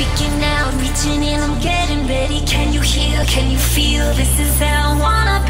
speaking out, reaching in, I'm getting ready. Can you hear? Can you feel? This is how I wanna be.